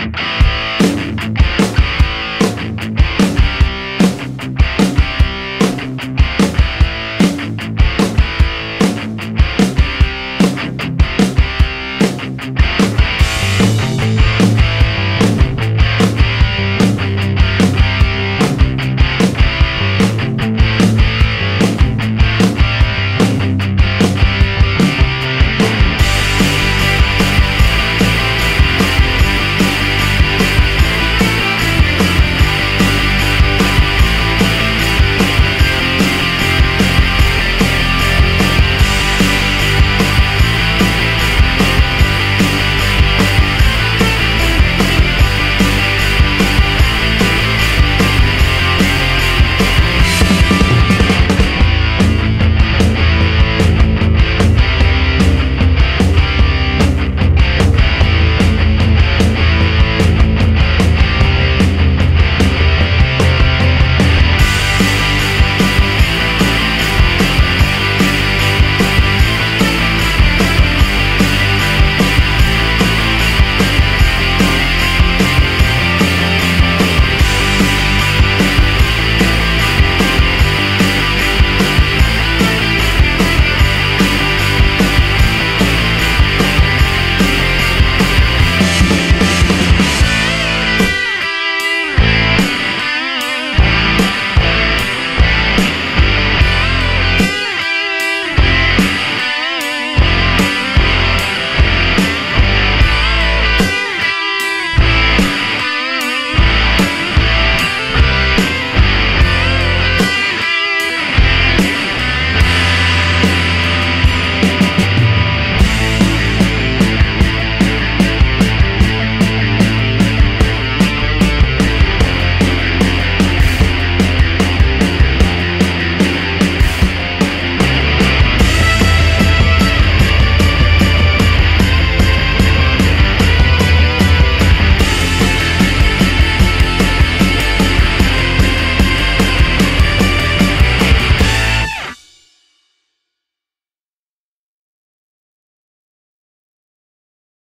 Bye.